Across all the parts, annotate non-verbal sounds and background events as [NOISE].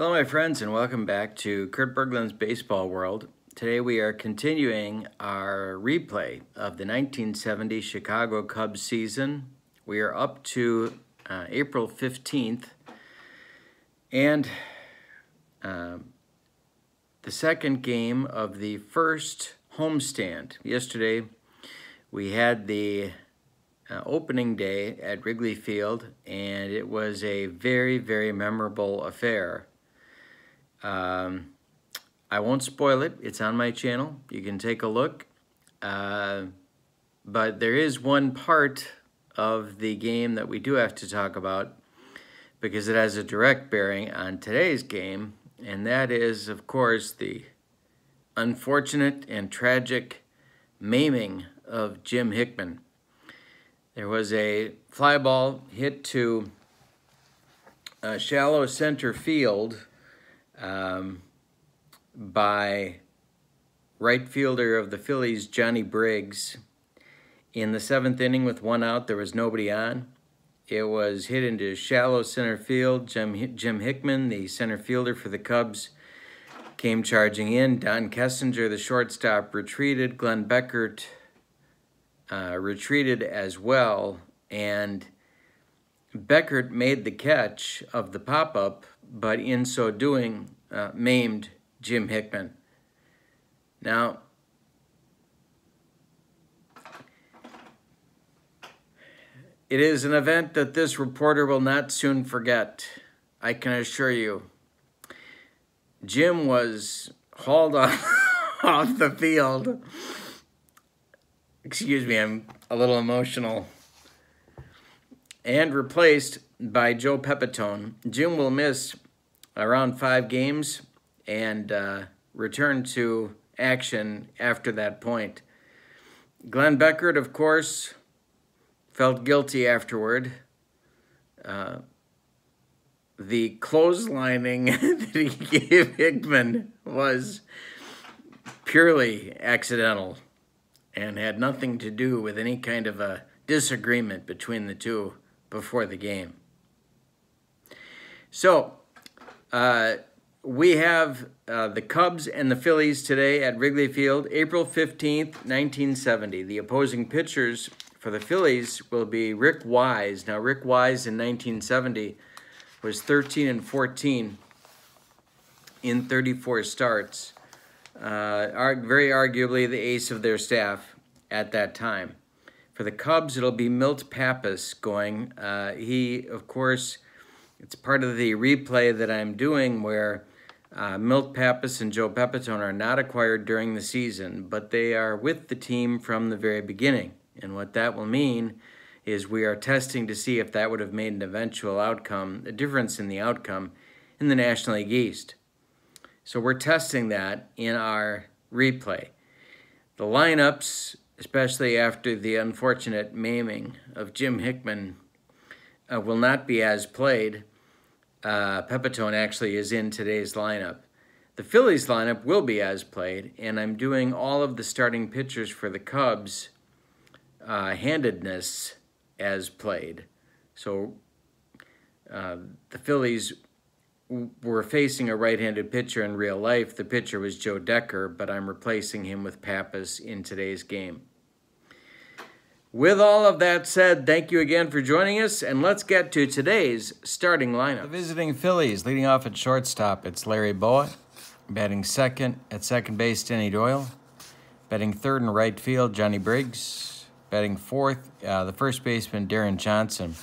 Hello, my friends, and welcome back to Kurt Bergland's Baseball World. Today we are continuing our replay of the 1970 Chicago Cubs season. We are up to uh, April 15th, and uh, the second game of the first homestand. Yesterday we had the uh, opening day at Wrigley Field, and it was a very, very memorable affair. Um, I won't spoil it. It's on my channel. You can take a look. Uh, but there is one part of the game that we do have to talk about because it has a direct bearing on today's game, and that is, of course, the unfortunate and tragic maiming of Jim Hickman. There was a fly ball hit to a shallow center field um, by right fielder of the Phillies, Johnny Briggs. In the seventh inning with one out, there was nobody on. It was hit into shallow center field. Jim, Jim Hickman, the center fielder for the Cubs, came charging in. Don Kessinger, the shortstop, retreated. Glenn Beckert uh, retreated as well. And Beckert made the catch of the pop-up, but in so doing, uh, maimed Jim Hickman. Now, it is an event that this reporter will not soon forget, I can assure you. Jim was hauled [LAUGHS] off, off the field. Excuse me, I'm a little emotional and replaced by Joe Pepitone. Jim will miss around five games and uh, return to action after that point. Glenn Beckert, of course, felt guilty afterward. Uh, the clotheslining [LAUGHS] that he gave Hickman was purely accidental and had nothing to do with any kind of a disagreement between the two before the game. So, uh, we have uh, the Cubs and the Phillies today at Wrigley Field, April 15th, 1970. The opposing pitchers for the Phillies will be Rick Wise. Now, Rick Wise in 1970 was 13 and 14 in 34 starts. Uh, very arguably the ace of their staff at that time. For the Cubs, it'll be Milt Pappas going. Uh, he, of course, it's part of the replay that I'm doing where uh, Milt Pappas and Joe Pepitone are not acquired during the season, but they are with the team from the very beginning. And what that will mean is we are testing to see if that would have made an eventual outcome, a difference in the outcome in the National League East. So we're testing that in our replay. The lineups especially after the unfortunate maiming of Jim Hickman, uh, will not be as played. Uh, Pepitone actually is in today's lineup. The Phillies lineup will be as played, and I'm doing all of the starting pitchers for the Cubs uh, handedness as played. So uh, the Phillies were facing a right-handed pitcher in real life. The pitcher was Joe Decker, but I'm replacing him with Pappas in today's game. With all of that said, thank you again for joining us, and let's get to today's starting lineup. The visiting Phillies, leading off at shortstop, it's Larry Bowa. Batting second at second base, Denny Doyle. Batting third in right field, Johnny Briggs. Batting fourth, uh, the first baseman, Darren Johnson.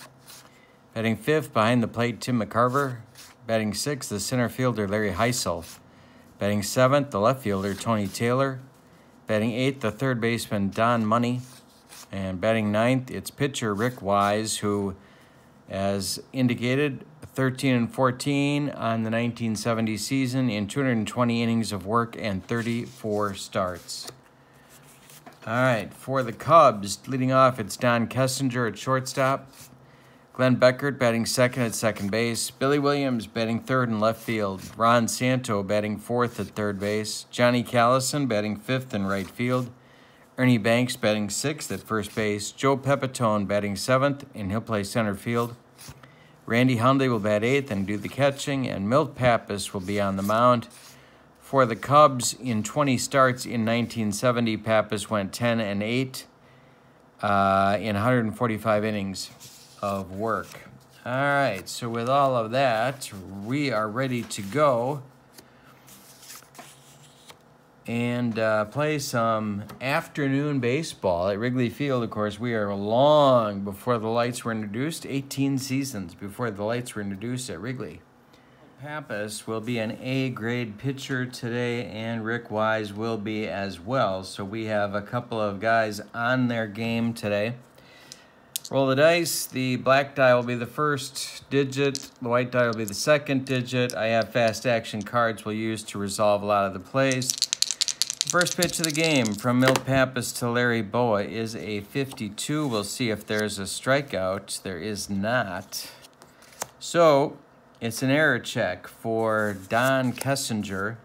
Batting fifth, behind the plate, Tim McCarver. Batting sixth, the center fielder, Larry Hisle. Batting seventh, the left fielder, Tony Taylor. Batting eighth, the third baseman, Don Money. And batting ninth, it's pitcher Rick Wise, who, as indicated, 13 and 14 on the 1970 season in 220 innings of work and 34 starts. All right, for the Cubs, leading off, it's Don Kessinger at shortstop. Glenn Beckert batting second at second base. Billy Williams batting third in left field. Ron Santo batting fourth at third base. Johnny Callison batting fifth in right field. Ernie Banks batting sixth at first base. Joe Pepitone batting seventh, and he'll play center field. Randy Hundley will bat eighth and do the catching, and Milt Pappas will be on the mound. For the Cubs, in 20 starts in 1970, Pappas went 10 and 8 uh, in 145 innings of work. All right, so with all of that, we are ready to go and uh, play some afternoon baseball at Wrigley Field. Of course, we are long before the lights were introduced, 18 seasons before the lights were introduced at Wrigley. Pappas will be an A grade pitcher today, and Rick Wise will be as well. So we have a couple of guys on their game today. Roll the dice. The black die will be the first digit. The white die will be the second digit. I have fast action cards we'll use to resolve a lot of the plays. First pitch of the game from Milt Pappas to Larry Bowa is a 52. We'll see if there's a strikeout. There is not. So it's an error check for Don Kessinger.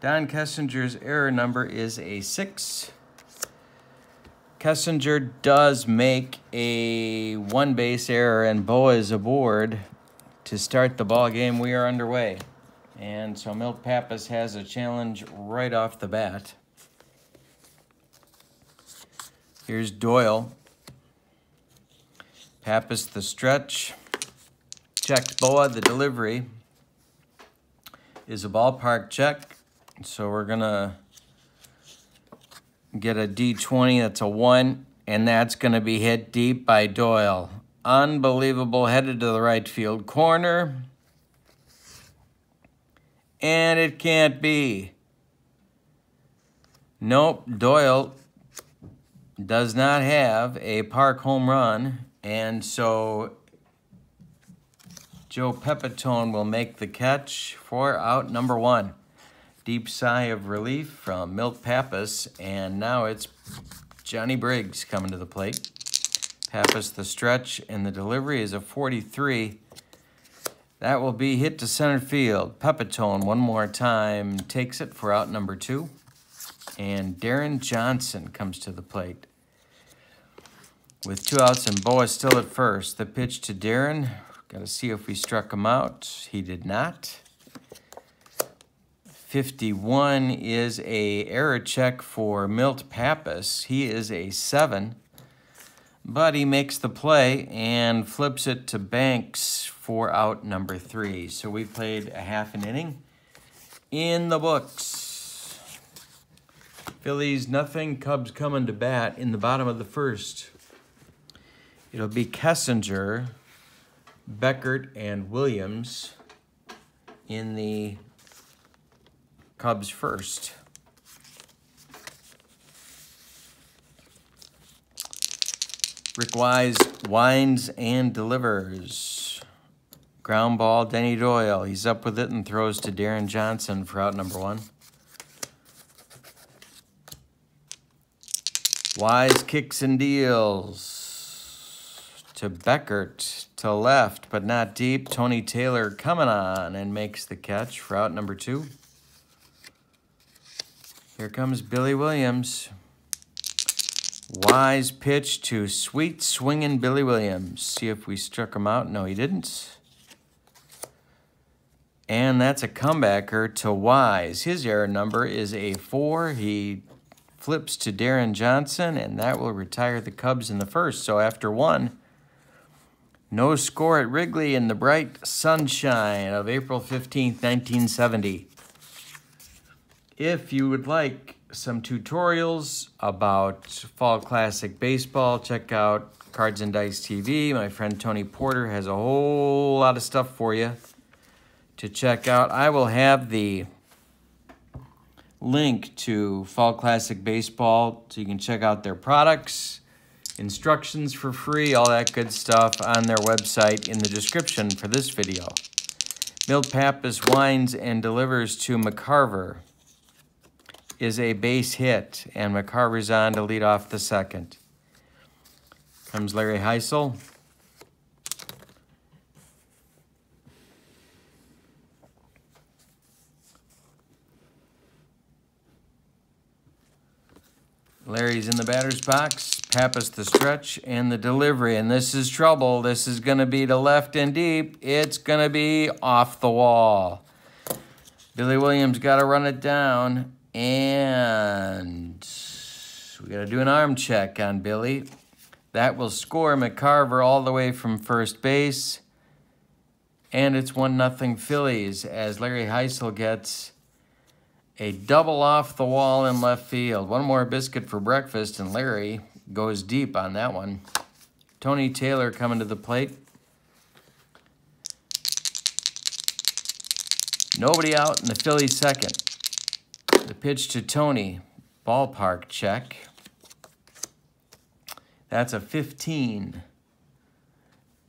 Don Kessinger's error number is a 6. Kessinger does make a one base error and Bowa is aboard to start the ball game. We are underway. And so Milt Pappas has a challenge right off the bat. Here's Doyle. Pappas the stretch. Checked Bowa the delivery is a ballpark check. So we're gonna get a D20, that's a one, and that's gonna be hit deep by Doyle. Unbelievable, headed to the right field corner and it can't be. Nope, Doyle does not have a park home run, and so Joe Pepitone will make the catch for out number one. Deep sigh of relief from Milt Pappas, and now it's Johnny Briggs coming to the plate. Pappas the stretch, and the delivery is a 43. That will be hit to center field. Pepitone one more time takes it for out number two. And Darren Johnson comes to the plate. With two outs and Bowa still at first. The pitch to Darren. Got to see if we struck him out. He did not. 51 is a error check for Milt Pappas. He is a 7. But he makes the play and flips it to Banks for out number three. So we played a half an inning in the books. Phillies nothing, Cubs coming to bat in the bottom of the first. It'll be Kessinger, Beckert, and Williams in the Cubs first. Rick Wise winds and delivers. Ground ball, Denny Doyle. He's up with it and throws to Darren Johnson for out number one. Wise kicks and deals to Beckert to left, but not deep. Tony Taylor coming on and makes the catch for out number two. Here comes Billy Williams. Wise pitch to sweet swinging Billy Williams. See if we struck him out. No, he didn't. And that's a comebacker to Wise. His error number is a four. He flips to Darren Johnson, and that will retire the Cubs in the first. So after one, no score at Wrigley in the bright sunshine of April 15th, 1970. If you would like some tutorials about Fall Classic Baseball, check out Cards and Dice TV. My friend Tony Porter has a whole lot of stuff for you to check out. I will have the link to Fall Classic Baseball so you can check out their products, instructions for free, all that good stuff on their website in the description for this video. Milt Pappas winds and delivers to McCarver is a base hit, and McCarver's on to lead off the second. Comes Larry Hisle. Larry's in the batter's box. Pappas the stretch and the delivery. And this is trouble. This is going to be to left and deep. It's going to be off the wall. Billy Williams got to run it down. And we got to do an arm check on Billy. That will score McCarver all the way from first base. And it's 1 nothing Phillies as Larry Hisle gets a double off the wall in left field. One more biscuit for breakfast, and Larry goes deep on that one. Tony Taylor coming to the plate. Nobody out in the Phillies second. The pitch to Tony. Ballpark check. That's a 15.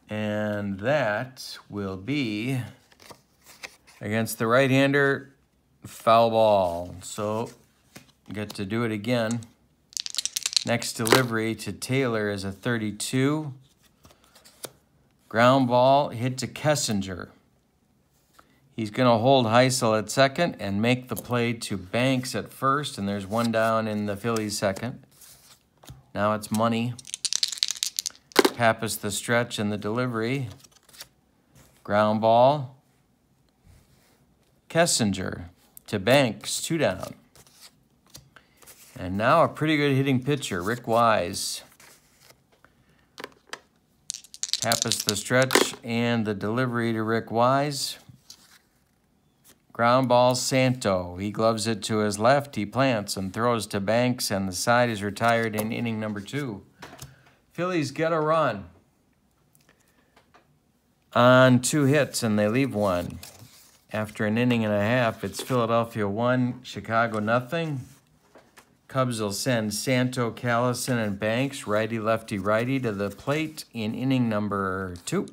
And that will be against the right-hander foul ball. So get to do it again. Next delivery to Taylor is a 32. Ground ball hit to Kessinger. He's going to hold Hisle at second and make the play to Banks at first, and there's one down in the Phillies second. Now it's money. Pappas the stretch and the delivery. Ground ball. Kessinger to Banks, two down. And now a pretty good hitting pitcher, Rick Wise. Pappas the stretch and the delivery to Rick Wise. Ground ball Santo. He gloves it to his left. He plants and throws to Banks, and the side is retired in inning number two. Phillies get a run on two hits, and they leave one. After an inning and a half, it's Philadelphia 1, Chicago nothing. Cubs will send Santo, Callison, and Banks, righty, lefty, righty, to the plate in inning number two.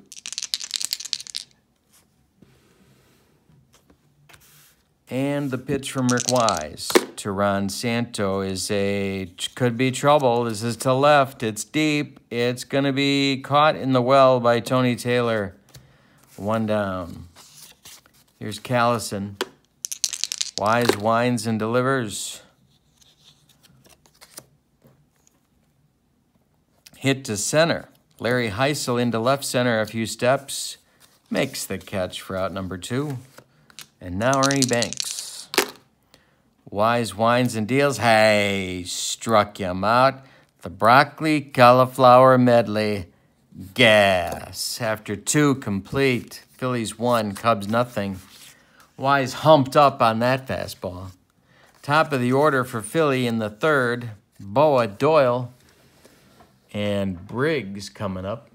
And the pitch from Rick Wise to Ron Santo is a, could be trouble. This is to left. It's deep. It's going to be caught in the well by Tony Taylor. One down. Here's Callison. Wise wines and delivers. Hit to center. Larry Hisle into left center a few steps. Makes the catch for out number two. And now Ernie Banks. Wise wines and deals. Hey, struck him out. The broccoli cauliflower medley. Gas. After two complete. Phillies one, Cubs nothing. Wise humped up on that fastball. Top of the order for Philly in the third, Bowa Doyle and Briggs coming up.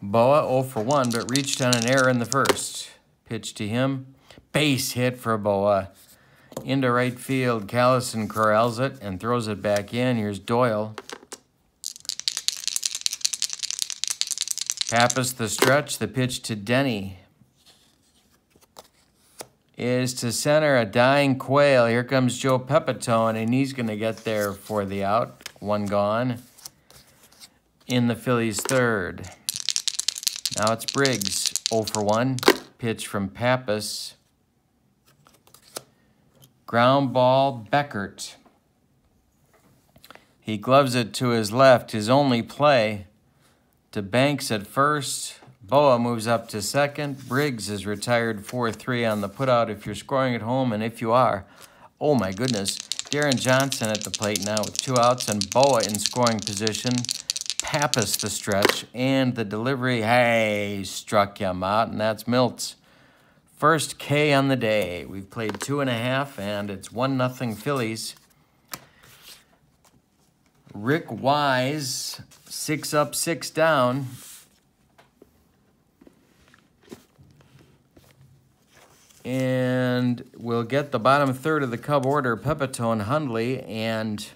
Bowa 0 for 1, but reached on an error in the first. Pitch to him. Base hit for Bowa. Into right field, Callison corrals it and throws it back in. Here's Doyle. Pappas the stretch, the pitch to Denny is to center a dying quail. Here comes Joe Pepitone, and he's going to get there for the out. One gone in the Phillies' third. Now it's Briggs, 0 for 1. Pitch from Pappas. Ground ball, Beckert. He gloves it to his left, his only play to Banks at first. Bowa moves up to second. Briggs is retired 4-3 on the putout if you're scoring at home, and if you are, oh my goodness, Darren Johnson at the plate now with two outs and Bowa in scoring position. Pappas the stretch and the delivery, hey, struck him out, and that's Milts. First K on the day. We've played two and a half, and it's one nothing Phillies. Rick Wise, six up, six down. And we'll get the bottom third of the Cub order, Pepitone, Hundley, and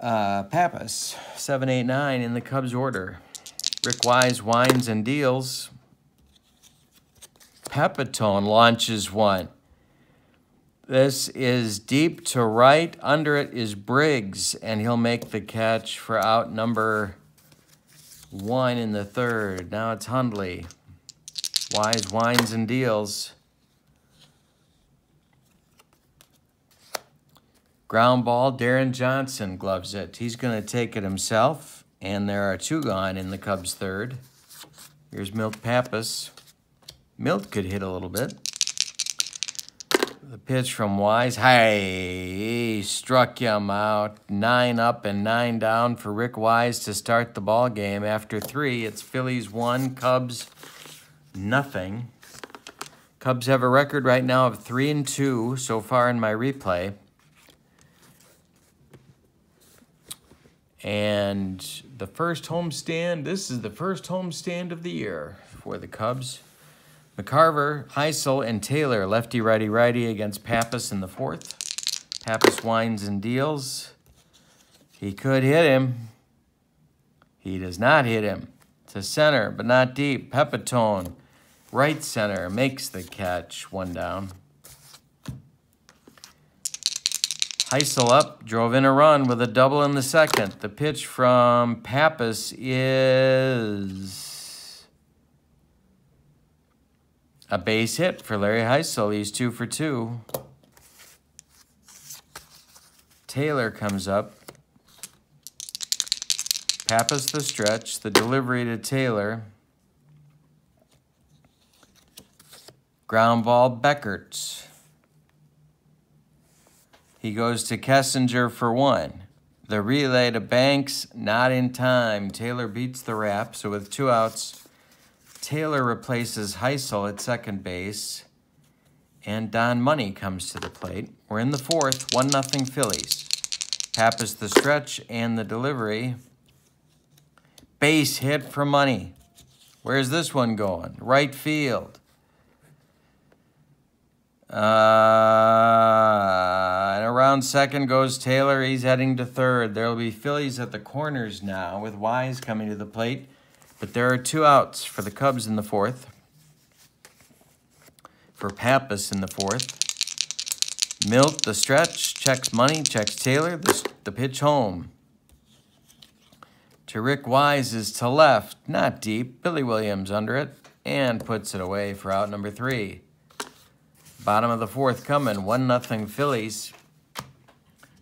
uh, Pappas, 789 in the Cubs order. Rick Wise, Wines and Deals. Pepitone launches one. This is deep to right. Under it is Briggs, and he'll make the catch for out number One in the third. Now it's Hundley. Wise wines and deals. Ground ball, Darren Johnson gloves it. He's going to take it himself. And there are two gone in the Cubs' third. Here's Milt Pappas. Milt could hit a little bit. The pitch from Wise. Hey, struck him out. Nine up and nine down for Rick Wise to start the ball game. After three, it's Phillies one, Cubs nothing. Cubs have a record right now of three and two so far in my replay. And the first homestand, this is the first homestand of the year for the Cubs. McCarver, Hisle, and Taylor, lefty, righty, righty against Pappas in the fourth. Pappas winds and deals. He could hit him. He does not hit him. To center, but not deep. Pepitone, right center, makes the catch. One down. Hisle up, drove in a run with a double in the second. The pitch from Pappas is A base hit for Larry Hisle. He's two for two. Taylor comes up. Pappas the stretch. The delivery to Taylor. Ground ball, Beckert. He goes to Kessinger for one. The relay to Banks, not in time. Taylor beats the wrap, so with two outs, Taylor replaces Hisle at second base, and Don Money comes to the plate. We're in the fourth, 1 nothing Phillies. Pappas the stretch and the delivery. Base hit for Money. Where's this one going? Right field. Uh, and around second goes Taylor. He's heading to third. There will be Phillies at the corners now with Wise coming to the plate. But there are two outs for the Cubs in the fourth. For Pappas in the fourth. Milt, the stretch, checks money, checks Taylor, the, the pitch home. To Rick Wise is to left, not deep. Billy Williams under it and puts it away for out number three. Bottom of the fourth coming, 1 nothing Phillies.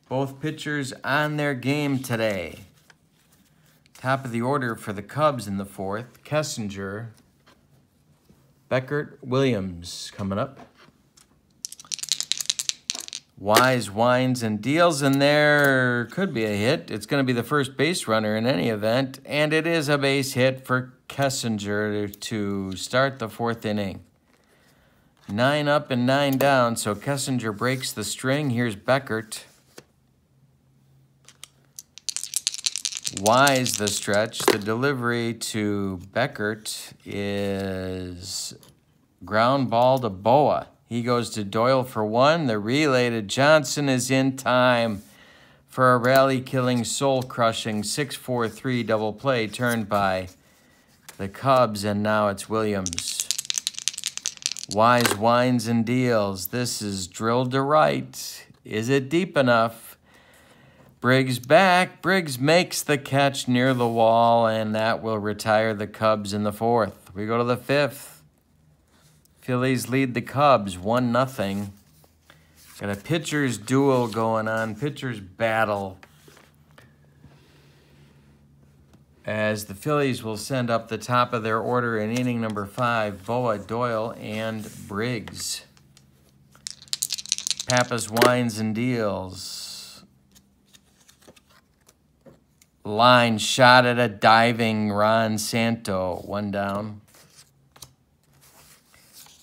Both pitchers on their game today. Top of the order for the Cubs in the fourth, Kessinger, Beckert, Williams coming up. Wise winds and deals, and there could be a hit. It's going to be the first base runner in any event, and it is a base hit for Kessinger to start the fourth inning. Nine up and nine down, so Kessinger breaks the string. Here's Beckert. Wise the stretch. The delivery to Beckert is ground ball to Bowa. He goes to Doyle for one. The relay to Johnson is in time for a rally-killing, soul-crushing 6-4-3 double play turned by the Cubs, and now it's Williams. Wise winds and deals. This is drilled to right. Is it deep enough? Briggs back. Briggs makes the catch near the wall, and that will retire the Cubs in the fourth. We go to the fifth. Phillies lead the Cubs 1 nothing. Got a pitcher's duel going on, pitcher's battle. As the Phillies will send up the top of their order in inning number five, Bowa, Doyle, and Briggs. Pappas wines and deals. Line shot at a diving Ron Santo, one down.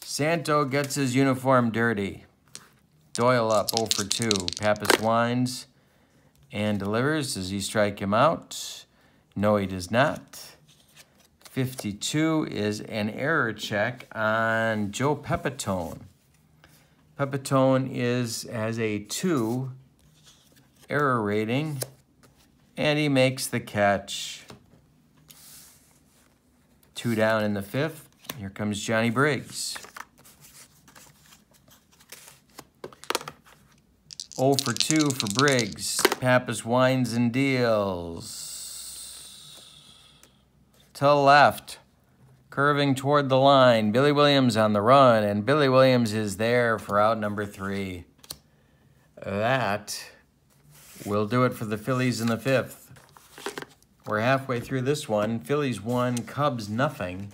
Santo gets his uniform dirty. Doyle up 0 for 2. Pappas winds and delivers. Does he strike him out? No, he does not. 52 is an error check on Joe Pepitone. Pepitone is has a 2 error rating and he makes the catch. Two down in the fifth. Here comes Johnny Briggs. 0 for 2 for Briggs. Pappas wines and deals. to left, curving toward the line. Billy Williams on the run, and Billy Williams is there for out number three. That will do it for the Phillies in the fifth. We're halfway through this one. Phillies one, Cubs nothing.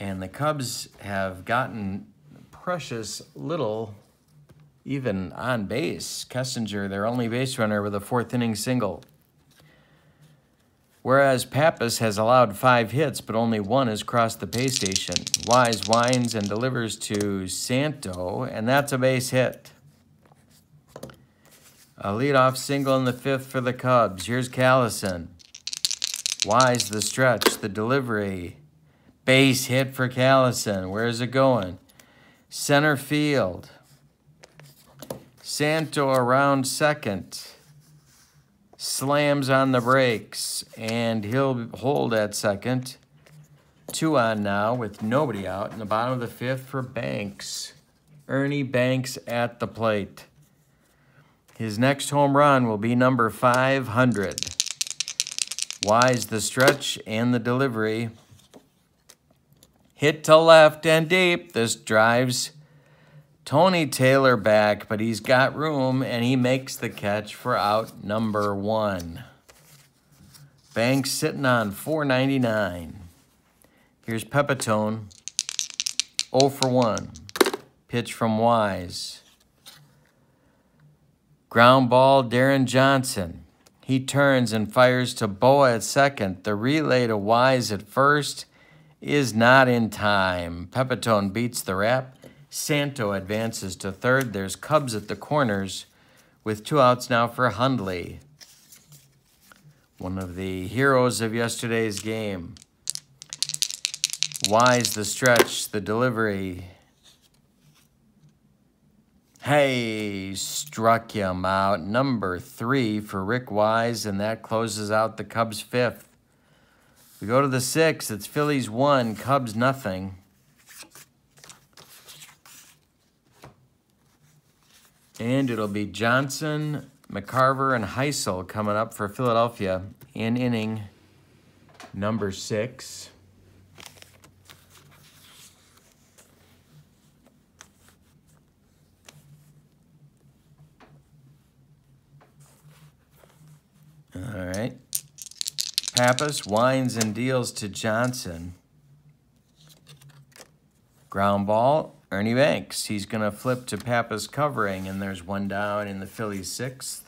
And the Cubs have gotten precious little even on base. Kessinger, their only base runner with a fourth inning single. Whereas Pappas has allowed five hits, but only one has crossed the pay station. Wise winds and delivers to Santo, and that's a base hit. A leadoff single in the fifth for the Cubs. Here's Callison. Wise the stretch, the delivery. Base hit for Callison. Where is it going? Center field. Santo around second. Slams on the brakes, and he'll hold at second. Two on now with nobody out in the bottom of the fifth for Banks. Ernie Banks at the plate. His next home run will be number 500. Wise the stretch and the delivery. Hit to left and deep. This drives Tony Taylor back, but he's got room and he makes the catch for out number one. Banks sitting on 499. Here's Pepitone. 0 for 1. Pitch from Wise. Ground ball, Darren Johnson. He turns and fires to Bowa at second. The relay to Wise at first is not in time. Pepitone beats the wrap. Santo advances to third. There's Cubs at the corners with two outs now for Hundley. One of the heroes of yesterday's game. Wise the stretch, the delivery. Hey, struck him out. Number three for Rick Wise, and that closes out the Cubs' fifth. We go to the sixth. It's Phillies one, Cubs nothing. And it'll be Johnson, McCarver, and Hisle coming up for Philadelphia in inning number six. All right. Pappas winds and deals to Johnson. Ground ball, Ernie Banks. He's going to flip to Pappas covering, and there's one down in the Phillies sixth.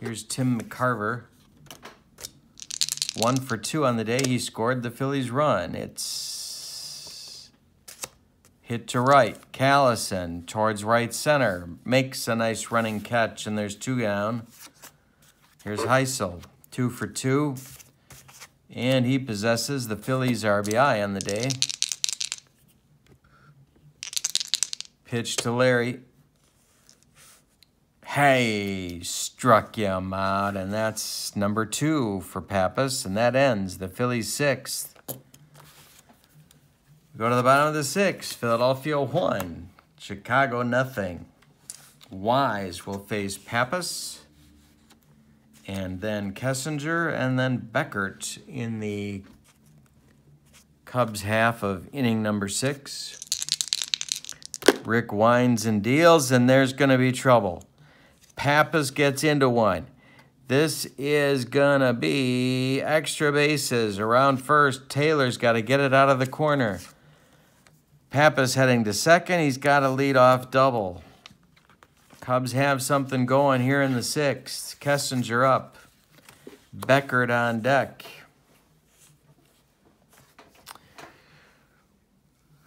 Here's Tim McCarver. One for two on the day. He scored the Phillies run. It's hit to right. Callison towards right center. Makes a nice running catch, and there's two down. Here's Hisle. Two for two. And he possesses the Phillies RBI on the day. Pitch to Larry. Hey, struck him out, and that's number two for Pappas, and that ends the Phillies sixth. go to the bottom of the sixth. Philadelphia one, Chicago nothing. Wise will face Pappas and then Kessinger, and then Beckert in the Cubs half of inning number six. Rick winds and deals, and there's going to be trouble. Pappas gets into one. This is going to be extra bases around first. Taylor's got to get it out of the corner. Pappas heading to second. He's got a lead off double. Cubs have something going here in the sixth. Kessinger up. Beckert on deck.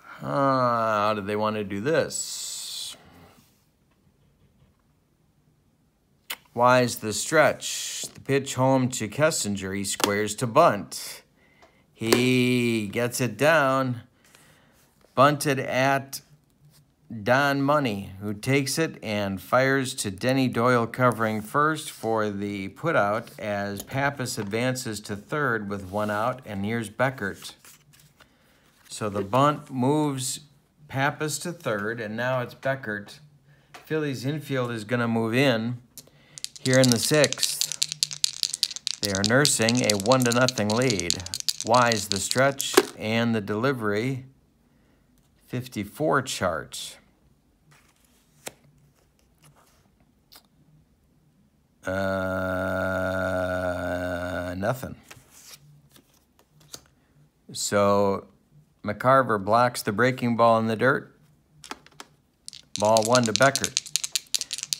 Uh, how do they want to do this? Wise the stretch. The pitch home to Kessinger. He squares to bunt. He gets it down. Bunted at Don Money, who takes it and fires to Denny Doyle covering first for the putout as Pappas advances to third with one out, and here's Beckert. So the bunt moves Pappas to third, and now it's Beckert. Phillies infield is going to move in here in the sixth. They are nursing a one to nothing lead. Wise the stretch and the delivery. 54 chart. Uh, nothing. So McCarver blocks the breaking ball in the dirt. Ball one to Beckert.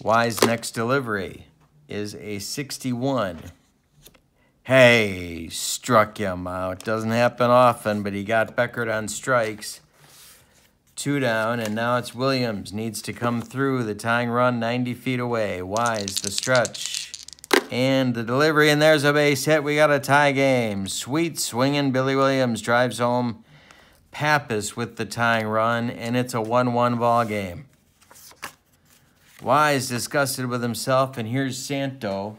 Wise next delivery is a 61. Hey, struck him out. Doesn't happen often, but he got Beckert on strikes. Two down, and now it's Williams. Needs to come through the tying run 90 feet away. Wise, the stretch. And the delivery, and there's a base hit. We got a tie game. Sweet swinging. Billy Williams drives home Pappas with the tying run, and it's a 1-1 ball game. Wise disgusted with himself, and here's Santo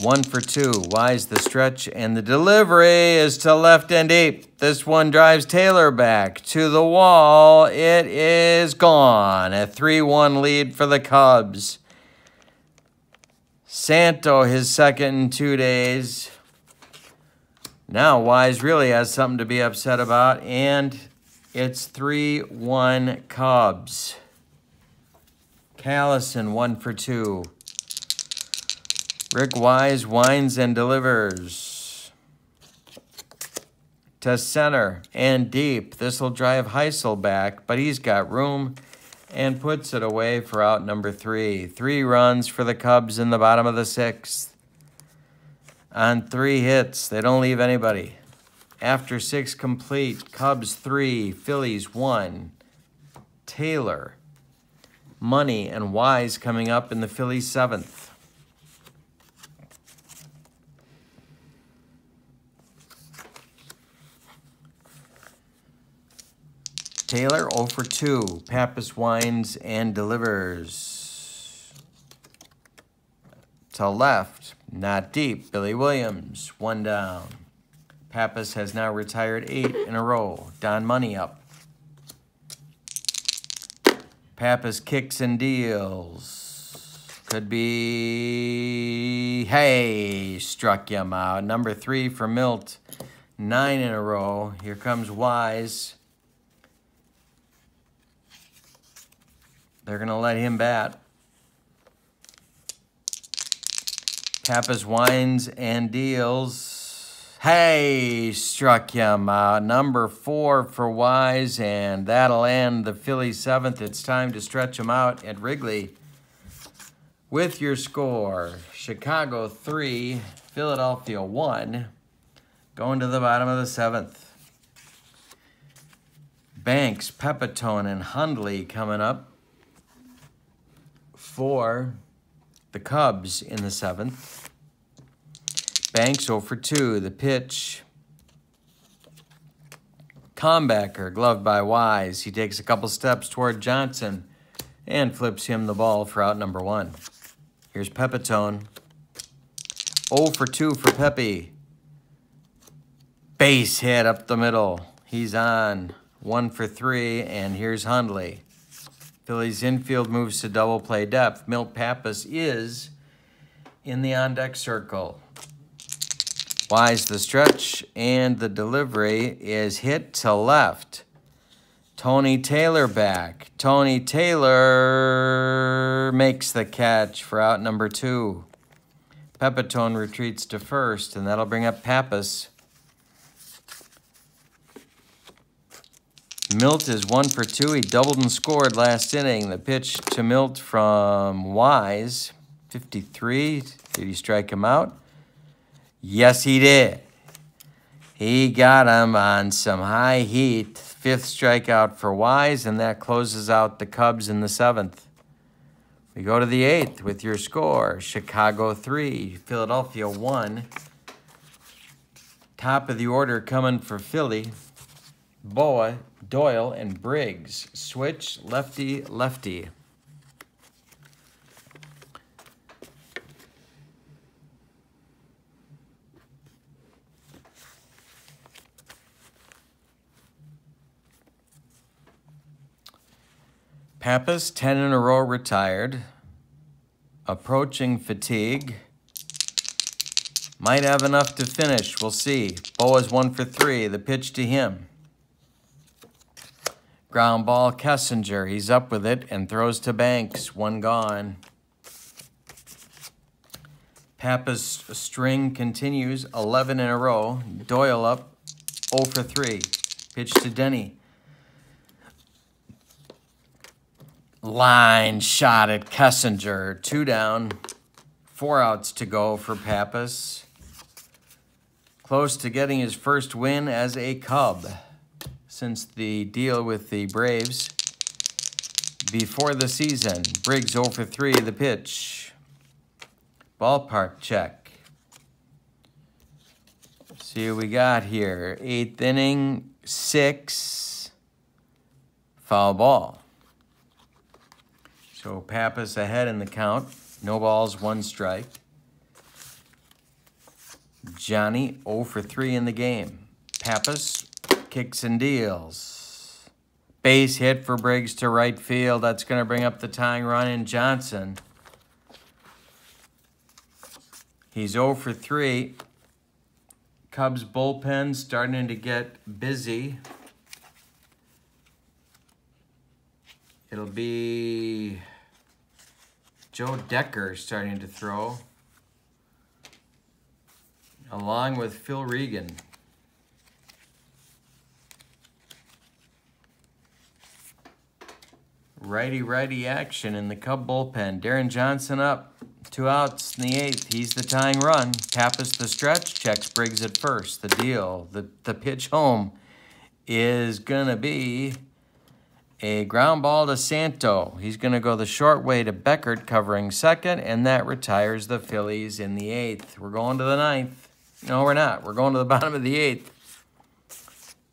one for two. Wise the stretch, and the delivery is to left and deep. This one drives Taylor back to the wall. It is gone. A 3 1 lead for the Cubs. Santo, his second in two days. Now, Wise really has something to be upset about, and it's 3 1 Cubs. Callison, one for two. Rick Wise winds and delivers to center and deep. This will drive Hisle back, but he's got room and puts it away for out number three. Three runs for the Cubs in the bottom of the sixth. On three hits, they don't leave anybody. After six complete, Cubs three, Phillies one. Taylor, Money, and Wise coming up in the Phillies seventh. Taylor 0 for 2. Pappas winds and delivers. To left, not deep. Billy Williams, one down. Pappas has now retired eight in a row. Don Money up. Pappas kicks and deals. Could be, hey, struck him out. Number three for Milt, nine in a row. Here comes Wise. They're going to let him bat. Pappas Wines and deals. Hey, struck him out. Number four for Wise, and that'll end the Phillies seventh. It's time to stretch him out at Wrigley. With your score, Chicago three, Philadelphia one. Going to the bottom of the seventh. Banks, Pepitone, and Hundley coming up for the Cubs in the seventh. Banks 0 for 2. The pitch. Combacker, gloved by Wise. He takes a couple steps toward Johnson and flips him the ball for out number one. Here's Pepitone. 0 for 2 for Pepe. Base hit up the middle. He's on. 1 for 3, and here's Hundley. Phillies infield moves to double play depth. Milt Pappas is in the on deck circle. Wise the stretch and the delivery is hit to left. Tony Taylor back. Tony Taylor makes the catch for out number two. Pepitone retreats to first, and that'll bring up Pappas. Milt is one for two. He doubled and scored last inning. The pitch to Milt from Wise, 53. Did he strike him out? Yes, he did. He got him on some high heat. Fifth strikeout for Wise, and that closes out the Cubs in the seventh. We go to the eighth with your score. Chicago 3, Philadelphia 1. Top of the order coming for Philly. Bowa, Doyle, and Briggs. Switch, lefty, lefty. Pappas, 10 in a row retired. Approaching fatigue. Might have enough to finish. We'll see. Bowa's one for three. The pitch to him. Ground ball, Kessinger. He's up with it and throws to Banks. One gone. Pappas string continues 11 in a row. Doyle up 0 for 3. Pitch to Denny. Line shot at Kessinger. Two down. Four outs to go for Pappas. Close to getting his first win as a Cub since the deal with the Braves before the season. Briggs 0 for 3, the pitch. Ballpark check. See what we got here. Eighth inning, six, foul ball. So Pappas ahead in the count. No balls, one strike. Johnny 0 for 3 in the game. Pappas kicks and deals. Base hit for Briggs to right field. That's going to bring up the tying run in Johnson. He's 0 for 3. Cubs bullpen starting to get busy. It'll be Joe Decker starting to throw, along with Phil Regan. Righty righty action in the Cub bullpen. Deron Johnson up. Two outs in the eighth. He's the tying run. Pappas the stretch. Checks Briggs at first. The deal. The, the pitch home is going to be a ground ball to Santo. He's going to go the short way to Beckert covering second, and that retires the Phillies in the eighth. We're going to the ninth. No, we're not. We're going to the [LAUGHS] bottom of the eighth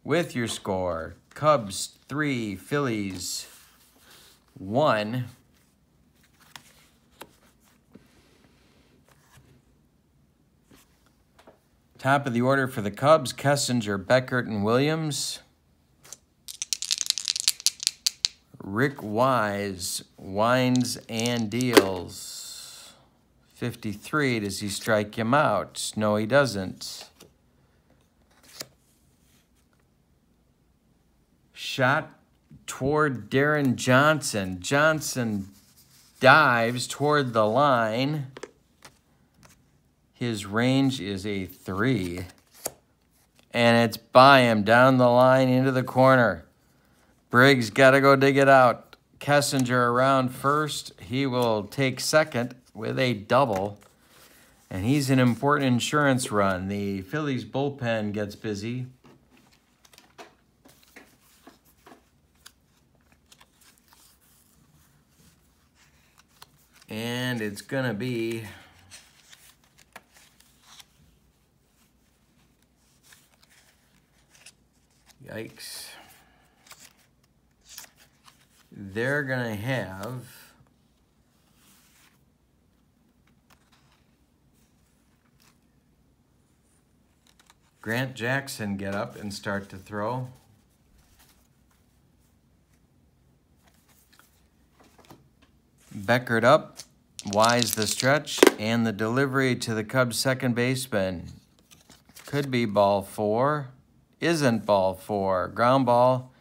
with your score. Cubs, three. Phillies, one. Top of the order for the Cubs, Kessinger, Beckert, and Williams. Rick Wise Wines and deals. 53. Does he strike him out? No, he doesn't. Shot toward Deron Johnson. Johnson dives toward the line. His range is a three. And it's by him down the line into the corner. Briggs got to go dig it out. Kessinger around first. He will take second with a double. And he's an important insurance run. The Phillies bullpen gets busy. And it's going to be Yikes they're going to have Grant Jackson get up and start to throw. Beckert up, Wise the stretch, and the delivery to the Cubs second baseman. Could be ball four, isn't ball four. Ground ball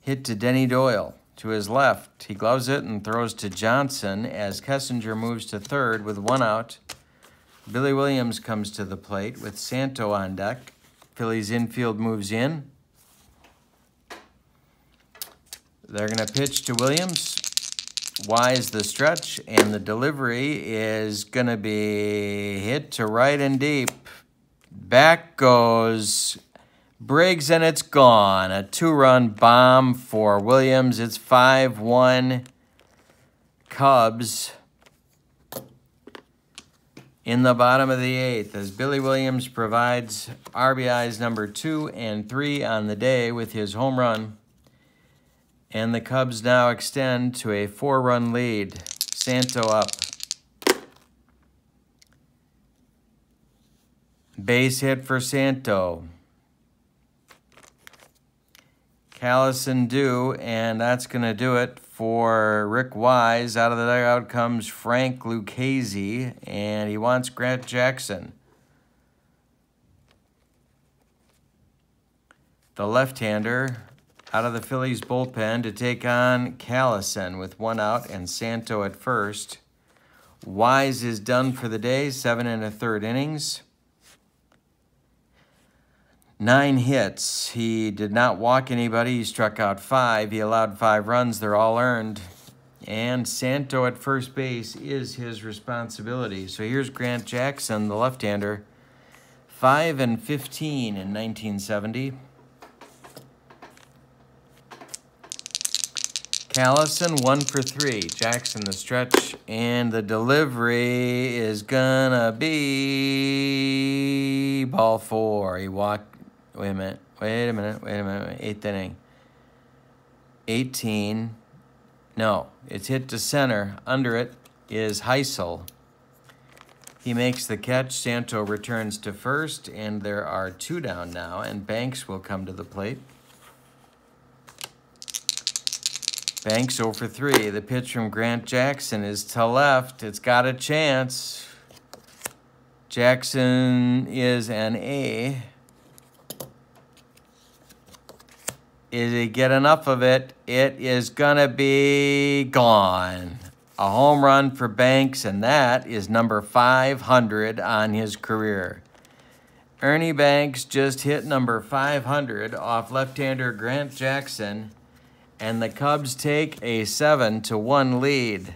hit to Denny Doyle. To his left, he gloves it and throws to Johnson as Kessinger moves to third with one out. Billy Williams comes to the plate with Santo on deck. Phillies infield moves in. They're going to pitch to Williams. Wise the stretch, and the delivery is going to be hit to right and deep. Back goes Briggs, and it's gone. A two-run bomb for Williams. It's 5-1 Cubs in the bottom of the eighth as Billy Williams provides RBIs number two and three on the day with his home run. And the Cubs now extend to a four-run lead. Santo up. Base hit for Santo. Callison do, and that's going to do it for Rick Wise. Out of the dugout comes Frank Lucchesi, and he wants Grant Jackson. The left-hander out of the Phillies bullpen to take on Callison with one out and Santo at first. Wise is done for the day, seven and a third innings. Nine hits. He did not walk anybody. He struck out five. He allowed five runs. They're all earned. And Santo at first base is his responsibility. So here's Grant Jackson, the left-hander. 5 and 15 in 1970. Callison, one for three. Jackson, the stretch, and the delivery is gonna be ball four. He walked, wait a minute, wait a minute, wait a minute, eighth inning. 18, no, it's hit to center. Under it is Hisle. He makes the catch. Santo returns to first, and there are two down now, and Banks will come to the plate. Banks over 3. The pitch from Grant Jackson is to left. It's got a chance. Jackson is an A. Is he get enough of it? It is going to be gone. A home run for Banks, and that is number 500 on his career. Ernie Banks just hit number 500 off left-hander Grant Jackson and the Cubs take a 7 to 1 lead.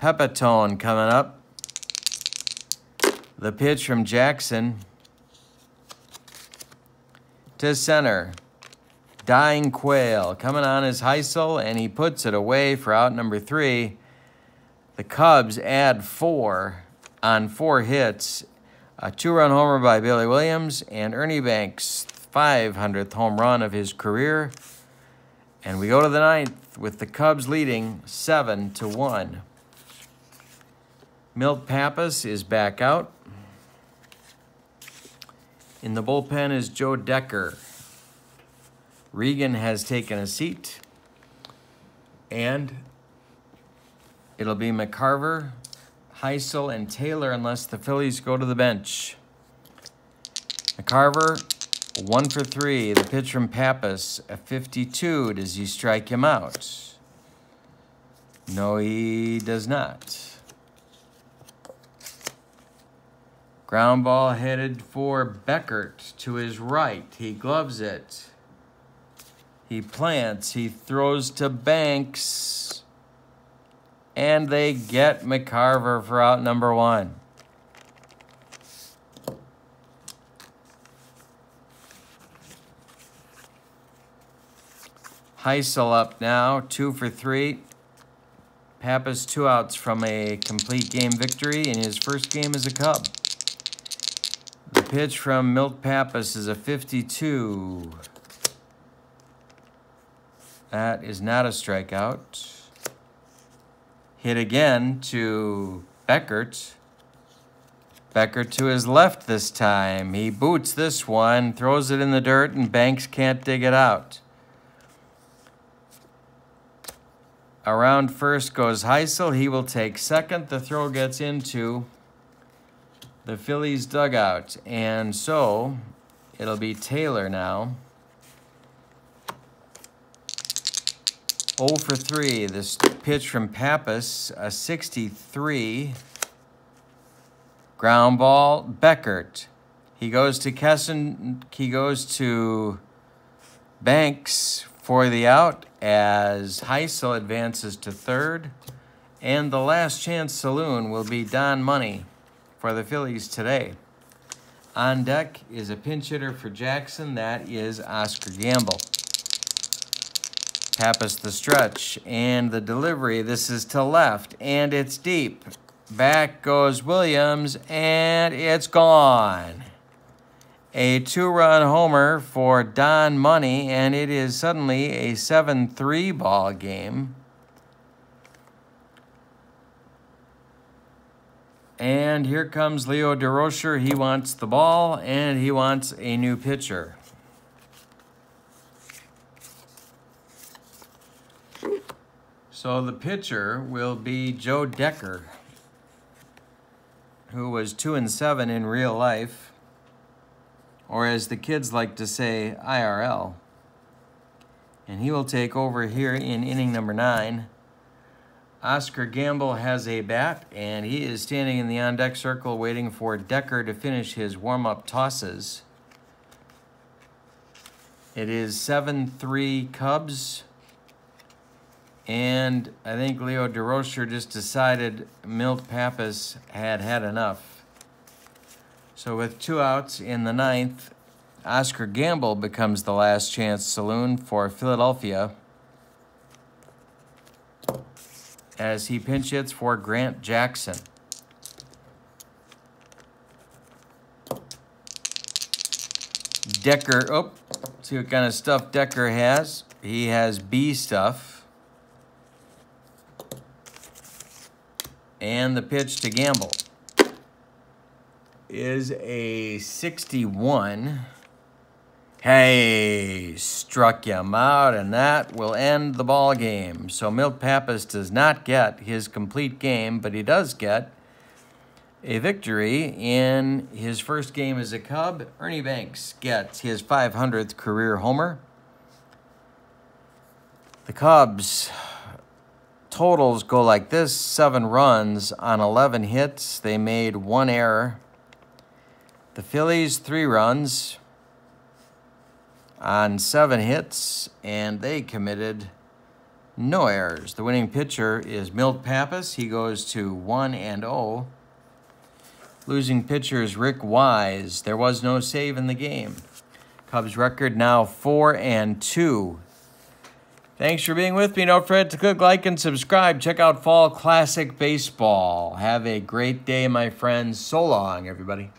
Pepitone coming up. The pitch from Jackson to center. Dying Quail coming on his Hisle, and he puts it away for out number three. The Cubs add four on four hits. A two-run homer by Billy Williams, and Ernie Banks' 500th home run of his career. And we go to the ninth with the Cubs leading 7 to 1. Milt Pappas is back out. In the bullpen is Joe Decker. Regan has taken a seat. And it'll be McCarver, Hisle, and Taylor unless the Phillies go to the bench. McCarver one for three. The pitch from Pappas, a 52. Does he strike him out? No, he does not. Ground ball headed for Beckert to his right. He gloves it. He plants. He throws to Banks. And they get McCarver for out number one. Hisle up now, two for three. Pappas two outs from a complete game victory in his first game as a Cub. The pitch from Milt Pappas is a 52. That is not a strikeout. Hit again to Beckert. Beckert to his left this time. He boots this one, throws it in the dirt, and Banks can't dig it out. Around first goes Hisle. He will take second. The throw gets into the Phillies dugout. And so it'll be Taylor now. 0 for 3. This pitch from Pappas, a 63. Ground ball, Beckert. He goes to Kesson. He goes to Banks for the out as Hisle advances to third. And the last chance saloon will be Don Money for the Phillies today. On deck is a pinch hitter for Jackson. That is Oscar Gamble. Pappas the stretch and the delivery. This is to left and it's deep. Back goes Williams and it's gone a two-run homer for Don Money, and it is suddenly a 7-3 ball game. And here comes Leo Durocher. He wants the ball, and he wants a new pitcher. So the pitcher will be Joe Decker, who was 2 and 7 in real life or as the kids like to say, IRL. And he will take over here in inning number nine. Oscar Gamble has a bat, and he is standing in the on deck circle waiting for Decker to finish his warm up tosses. It is 7 3 Cubs. And I think Leo Durocher just decided Milt Pappas had had enough. So with two outs in the ninth, Oscar Gamble becomes the last chance saloon for Philadelphia as he pinch hits for Grant Jackson. Decker, oh, see what kind of stuff Decker has. He has B stuff. And the pitch to Gamble is a 61. Hey, struck him out, and that will end the ball game. So Milt Pappas does not get his complete game, but he does get a victory in his first game as a Cub. Ernie Banks gets his 500th career homer. The Cubs totals go like this seven runs on 11 hits. They made one error. The Phillies, three runs on seven hits, and they committed no errors. The winning pitcher is Milt Pappas. He goes to 1 and 0. Losing pitcher is Rick Wise. There was no save in the game. Cubs record now 4 and 2. Thanks for being with me. Don't forget to click like and subscribe. Check out Fall Classic Baseball. Have a great day, my friends. So long, everybody.